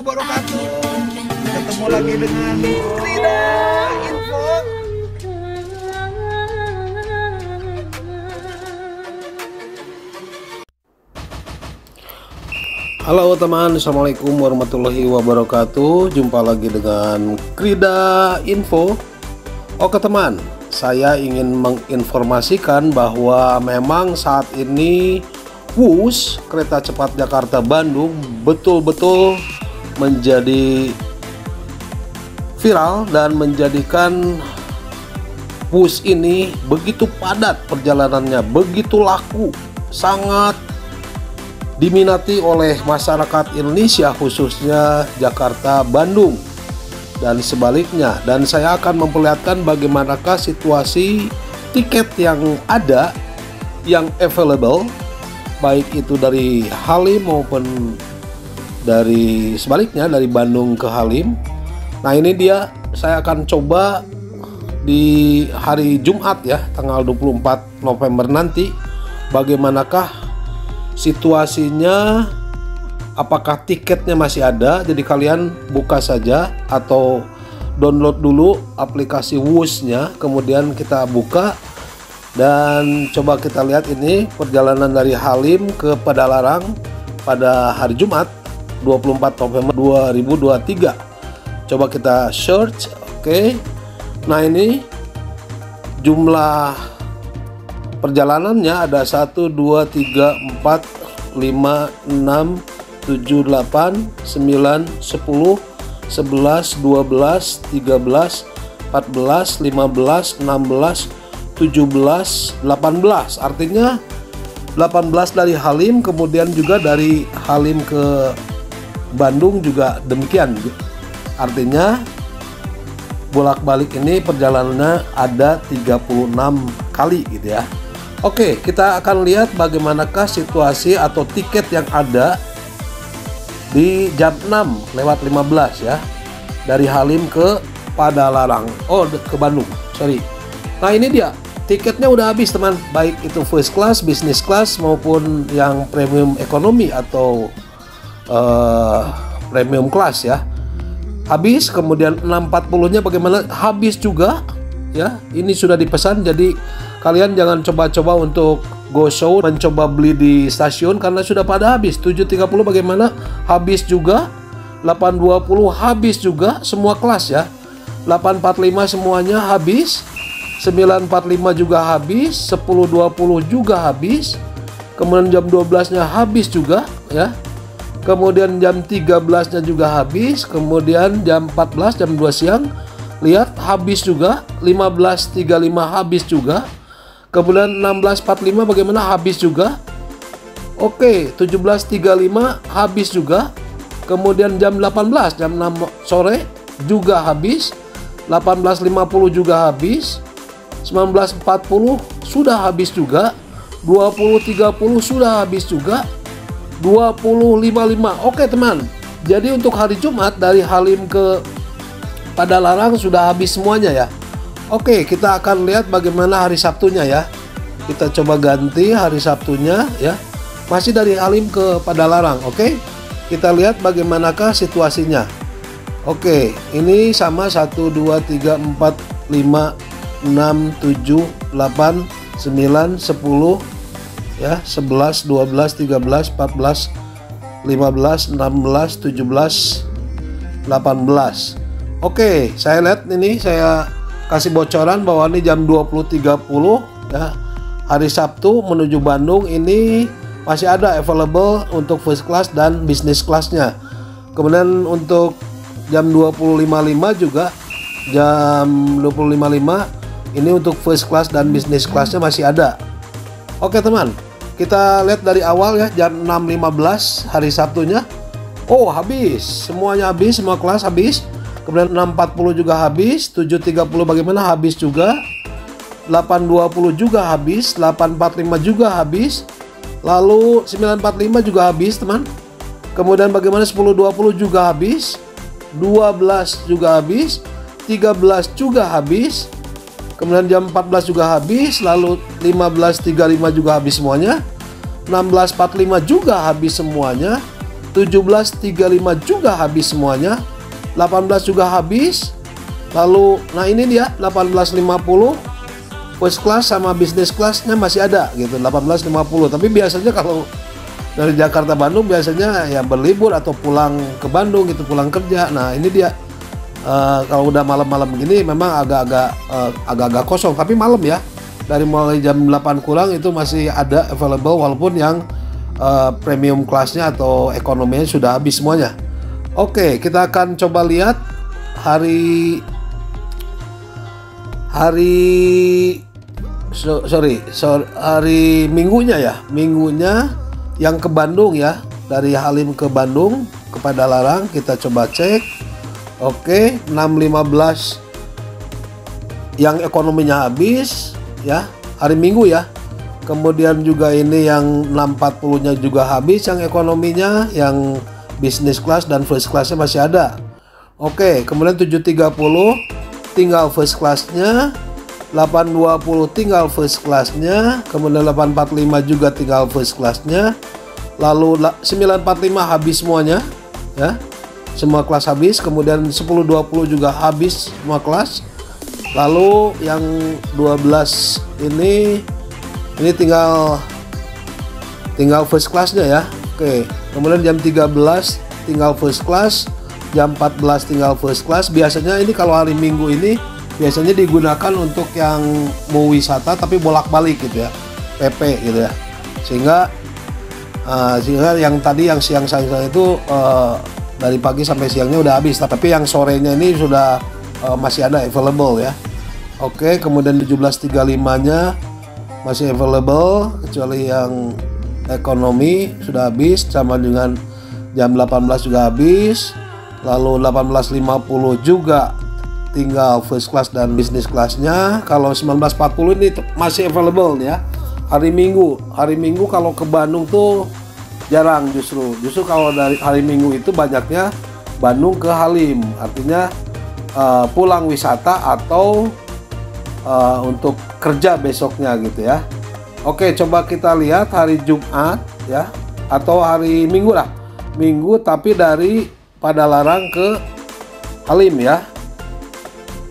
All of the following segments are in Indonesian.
wabarakatuh. Ketemu lagi dengan Krida Info. Halo teman, Assalamualaikum warahmatullahi wabarakatuh Jumpa lagi dengan Krida Info Oke teman, saya ingin menginformasikan bahwa memang saat ini WUS kereta cepat Jakarta Bandung betul-betul menjadi viral dan menjadikan bus ini begitu padat perjalanannya, begitu laku, sangat diminati oleh masyarakat Indonesia khususnya Jakarta, Bandung dan sebaliknya. Dan saya akan memperlihatkan bagaimanakah situasi tiket yang ada yang available baik itu dari Halim maupun dari sebaliknya dari Bandung ke Halim. Nah, ini dia saya akan coba di hari Jumat ya, tanggal 24 November nanti bagaimanakah situasinya? Apakah tiketnya masih ada? Jadi kalian buka saja atau download dulu aplikasi Woosh-nya kemudian kita buka. Dan coba kita lihat ini perjalanan dari Halim ke Padalarang pada hari Jumat. 24 November 2023 coba kita search oke okay. nah ini jumlah perjalanannya ada 1 2 3 4 5 6 7 8 9 10 11 12 13 14 15 16 17 18 artinya 18 dari Halim kemudian juga dari Halim ke Bandung juga demikian. Artinya bolak-balik ini perjalanannya ada 36 kali gitu ya. Oke, kita akan lihat bagaimanakah situasi atau tiket yang ada di jam 6 lewat 15 ya. Dari Halim ke Padalarang. Oh, ke Bandung. Sorry. Nah, ini dia. Tiketnya udah habis, teman. Baik itu first class, business class maupun yang premium ekonomi atau uh, premium class ya. Habis, kemudian 640-nya bagaimana? Habis juga ya. Ini sudah dipesan jadi kalian jangan coba-coba untuk go show mencoba beli di stasiun karena sudah pada habis. 730 bagaimana? Habis juga. 820 habis juga semua kelas ya. 845 semuanya habis. 945 juga habis. 1020 juga habis. kemudian jam 12 nya habis juga ya kemudian jam 13 nya juga habis kemudian jam 14 jam 2 siang lihat habis juga 15.35 habis juga Kemudian 16.45 bagaimana habis juga. Oke, 17.35 habis juga. Kemudian jam 18 jam 6 sore juga habis. 18.50 juga habis. 19.40 sudah habis juga. 20.30 sudah habis juga. 20.55. Oke, teman. Jadi untuk hari Jumat dari Halim ke Padalarang sudah habis semuanya ya. Oke, kita akan lihat bagaimana hari Sabtunya ya. Kita coba ganti hari Sabtunya ya. Masih dari Halim ke Padalarang, oke? Kita lihat bagaimanakah situasinya. Oke, ini sama 1 2 3 4 5 6 7 8 9 10 ya 11 12 13 14 15 16 17 18 Oke, saya lihat ini saya kasih bocoran bahwa ini jam 20.30 ya. Hari Sabtu menuju Bandung ini masih ada available untuk first class dan business classnya. Kemudian untuk jam 20.55 juga jam 20.55 ini untuk first class dan business classnya masih ada. Oke teman kita lihat dari awal ya jam 6.15 hari Sabtunya. Oh habis. Semuanya habis semua kelas habis. Kemudian 640 juga habis 730 bagaimana? Habis juga. 820 juga habis 845 juga habis. Lalu 945 juga habis teman. Kemudian bagaimana? 1020 juga habis. 12 juga habis. 13 juga habis kemudian jam 14 juga habis lalu 15.35 juga habis semuanya. 16.45 juga habis semuanya. 17.35 juga habis semuanya. 18 juga habis. Lalu nah ini dia 18.50 first class sama business classnya masih ada gitu. 18.50 tapi biasanya kalau dari Jakarta Bandung biasanya ya berlibur atau pulang ke Bandung gitu pulang kerja. Nah ini dia uh, kalau udah malam-malam gini memang agak-agak uh, agak-agak kosong tapi malam ya dari mulai jam 8 kurang itu masih ada available walaupun yang uh, premium kelasnya atau ekonominya sudah habis semuanya. Oke, kita akan coba lihat hari hari so, sorry, sorry hari minggunya ya, minggunya yang ke Bandung ya, dari Halim ke Bandung kepada Larang kita coba cek. Oke, 615 yang ekonominya habis ya, hari Minggu ya. Kemudian juga ini yang 640 nya juga habis yang ekonominya yang bisnis class dan first classnya masih ada. Oke kemudian 730 tinggal first classnya. 820 tinggal first classnya. Kemudian 845 juga tinggal first classnya. Lalu 945 habis semuanya ya semua kelas habis kemudian 1020 juga habis semua kelas. Lalu yang 12 ini ini tinggal tinggal first classnya ya. Oke kemudian jam 13 tinggal first class jam 14 tinggal first class. Biasanya ini kalau hari minggu ini biasanya digunakan untuk yang mau wisata tapi bolak-balik gitu ya PP gitu ya. Sehingga uh, sehingga yang tadi yang siang-siang itu uh, dari pagi sampai siangnya udah habis. Tapi yang sorenya ini sudah uh, masih ada available ya. Oke kemudian 17.35 nya masih available kecuali yang ekonomi sudah habis sama dengan jam 18 juga habis. Lalu 18.50 juga tinggal first class dan business classnya. Kalau 19.40 ini masih available ya. Hari minggu. Hari minggu kalau ke Bandung tuh jarang justru justru kalau dari hari minggu itu banyaknya Bandung ke Halim artinya uh, pulang wisata atau uh, untuk kerja besoknya gitu ya. Oke, coba kita lihat hari Jumat ya atau hari Minggu lah. Minggu tapi dari pada larang ke Halim ya.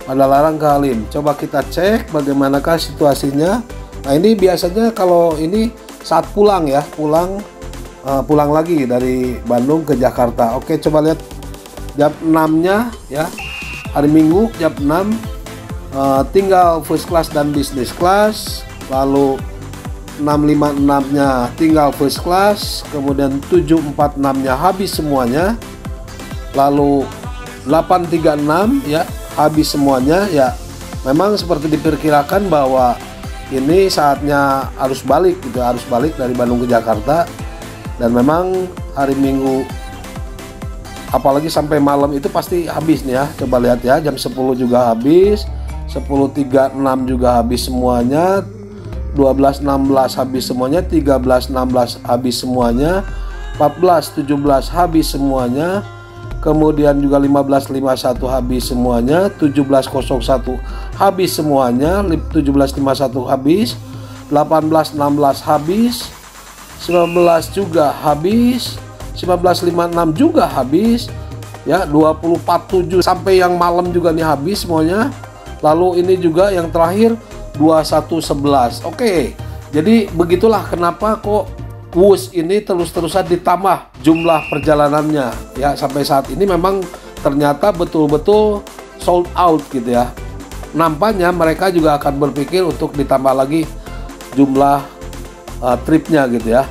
Pada larang ke Halim. Coba kita cek bagaimanakah situasinya. Nah, ini biasanya kalau ini saat pulang ya, pulang uh, pulang lagi dari Bandung ke Jakarta. Oke, coba lihat jam 6-nya ya. Hari Minggu jam 6 uh, tinggal first class dan business class lalu 656 nya tinggal first class kemudian 746 nya habis semuanya lalu 836 ya habis semuanya ya memang seperti diperkirakan bahwa ini saatnya arus balik gitu arus balik dari Bandung ke Jakarta dan memang hari Minggu apalagi sampai malam itu pasti habis nih ya. Coba lihat ya jam 10 juga habis 10.36 juga habis semuanya 12.16 habis semuanya 13.16 habis semuanya 14.17 habis semuanya kemudian juga 15.51 habis semuanya 17.01 habis semuanya 17.51 habis 18.16 habis 19 juga habis 19.56 juga habis ya 20.47 sampai yang malam juga nih habis semuanya Lalu ini juga yang terakhir 2111. Oke. Jadi begitulah kenapa kok WUS ini terus-terusan ditambah jumlah perjalanannya ya sampai saat ini memang ternyata betul-betul sold out gitu ya. Nampaknya mereka juga akan berpikir untuk ditambah lagi jumlah uh, tripnya gitu ya.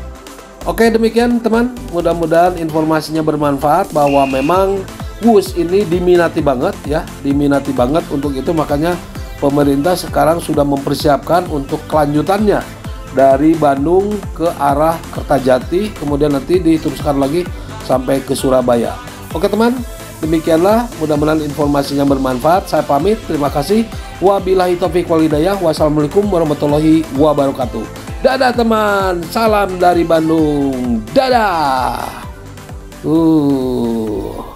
Oke demikian teman, mudah-mudahan informasinya bermanfaat bahwa memang Wus ini diminati banget ya, diminati banget untuk itu makanya pemerintah sekarang sudah mempersiapkan untuk kelanjutannya dari Bandung ke arah Kertajati, kemudian nanti diteruskan lagi sampai ke Surabaya. Oke teman, demikianlah mudah-mudahan informasinya bermanfaat. Saya pamit, terima kasih. Wabillahi taufiq walhidayah. Wassalamualaikum warahmatullahi wabarakatuh. Dadah teman, salam dari Bandung. Dadah. Uh.